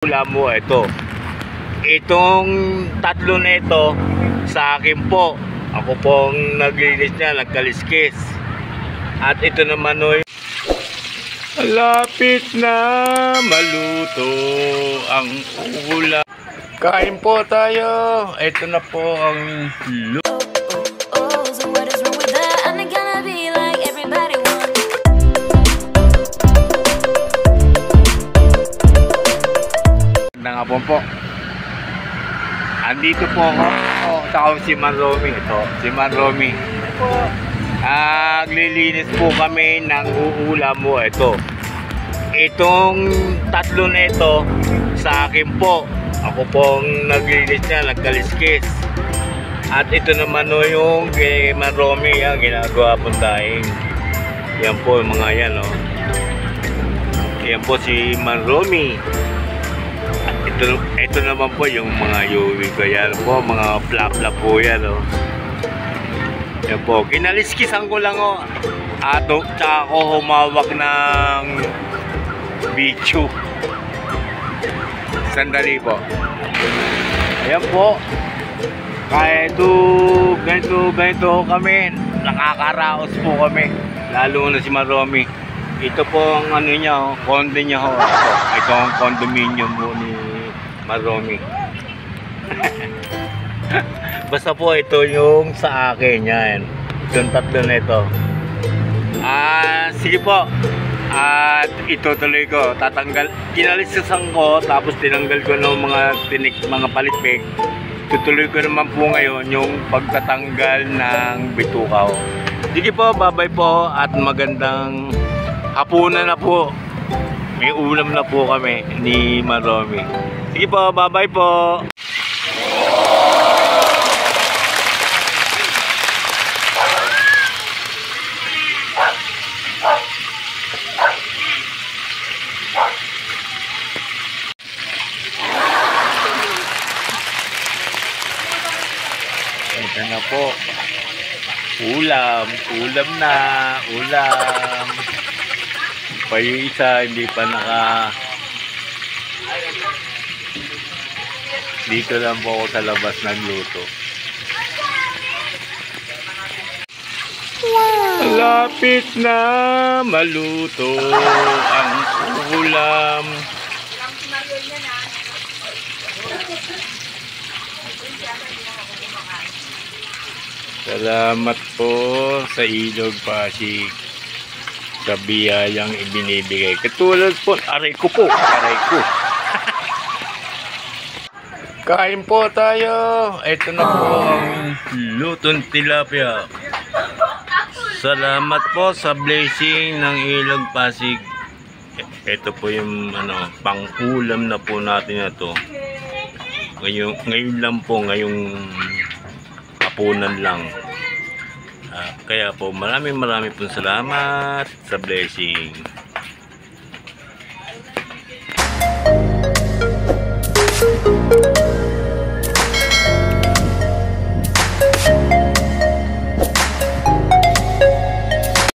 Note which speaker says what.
Speaker 1: Ulam mo ito. Itong tatlo na ito sa akin po. Ako pong naglinis niya, nagkaliskis. At ito naman oy Lapit na maluto ang ulam. Kain po tayo. Ito na po ang lu-
Speaker 2: Oh, so what is
Speaker 1: hapon po. Andito po ako. Oh, tao si Man Romy. Ito, si Man Romy. Ah, naglilinis po kami ng uulam mo. Ito. Itong tatlo na ito sa akin po. Ako pong naglilinis niya, nagkaliskis. At ito naman no, yung kay Man Romy, yan, ginagawa po tayong. Yan po, mga yan, oh. Yan po si Man Romy. At ito, ito naman po yung mga yuwi ko yan po, mga flap-flap po yan oh. Yan po, kinaliskisan ko lang oh. Ato, tsaka ako humawak ng bichu. Sandali po. Ayan po. Kaya ito, ganito, ganito kami. Nakakaraos po kami. Lalo na si Maromi. Ito po ang ano niya, oh, condo niya ho. Ito, ito ang condominium mo ni Maromi. Basta po ito yung sa akin yan. Itong tatlo na ito. Ah, sige po. At itutuloy ko. Tatanggal, kinalisasan ko tapos tinanggal ko ng mga tinik, mga palitpik. Tutuloy ko naman po ngayon yung pagtatanggal ng bitukaw. Sige po, bye-bye po at magandang hapunan na po. May ulam na po kami ni Maromi. Sige po, bye-bye po. Ito na po. Ulam. Ulam na. Ulam. Pa yung isa, hindi pa naka... Dito lang po ako sa labas nagluto. Lapit na maluto ang ulam. Salamat po sa Ilog Pasig sa biyayang ibinibigay. Katulad po, aray ko po, aray ko. Kain po tayo. Ito na po ang lutong tilapia. Salamat po sa blessing ng Ilog Pasig. Ito po yung ano, pang-ulam na po natin na to. Ngayon, ngayon lang po, ngayong hapunan lang. Ah, kaya po maraming maraming po salamat sa blessing.